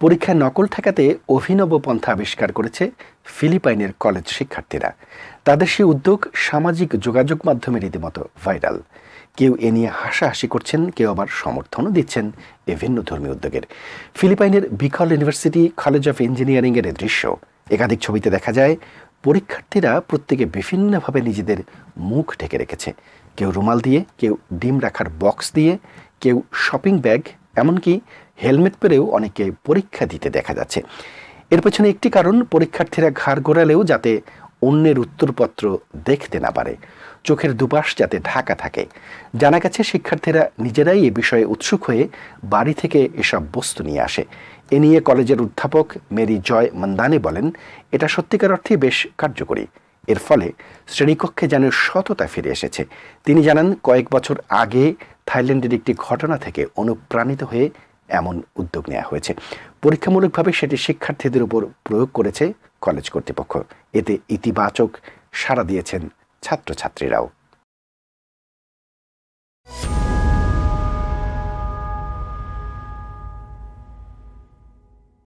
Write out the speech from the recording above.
পরীক্ষায় নকল ঠেকাতে অভিনব পন্থা আবিষ্কার করেছে ফিলিপাইনের কলেজ শিক্ষার্থীরা। তাদের সেই উদ্যোগ সামাজিক যোগাযোগ মাধ্যমে রীতিমতো ভাইরাল। কেউ এ নিয়ে হাসাহাসি করছেন, কেউ আবার সমর্থনও দিচ্ছেন এ ভিন্ন ধর্মী উদ্যোগের। ফিলিপাইনের বিকল ইউনিভার্সিটি কলেজ অফ ইঞ্জিনিয়ারিংয়ের দৃশ্য। একাধিক ছবিতে দেখা যায়, পরীক্ষার্থীরা প্রত্যেকে বিভিন্নভাবে নিজেদের মুখ ঢেকে রেখেছে। কেউ রুমাল দিয়ে, কেউ ডিম রাখার বক্স দিয়ে, কেউ শপিং ব্যাগ এমনকি হেলমেট পরেও অনেকে পরীক্ষা দিতে দেখা যাচ্ছে। এর পেছনে একটি কারণ, পরীক্ষার্থীরা ঘাড় গোড়ালেও যাতে অন্যের উত্তরপত্র দেখতে না পারে। চোখের দুপাশ যাতে ঢাকা থাকে। জানা গেছে, শিক্ষার্থীরা নিজেরাই এ বিষয়ে উৎসুক হয়ে বাড়ি থেকে এসব বস্তু নিয়ে আসে। এ নিয়ে কলেজের অধ্যাপক মেরি জয় মন্দানে বলেন, এটা সত্যিকার অর্থে বেশ কার্যকরী। এর ফলে শ্রেণীকক্ষে যেন সততা ফিরে এসেছে। তিনি জানান, কয়েক বছর আগে থাইল্যান্ডের একটি ঘটনা থেকে অনুপ্রাণিত হয়ে এমন উদ্যোগ নেওয়া হয়েছে। পরীক্ষামূলকভাবে সেটি শিক্ষার্থীদের উপর প্রয়োগ করেছে কলেজ কর্তৃপক্ষ। এতে ইতিবাচক সাড়া দিয়েছেন ছাত্রছাত্রীরাও।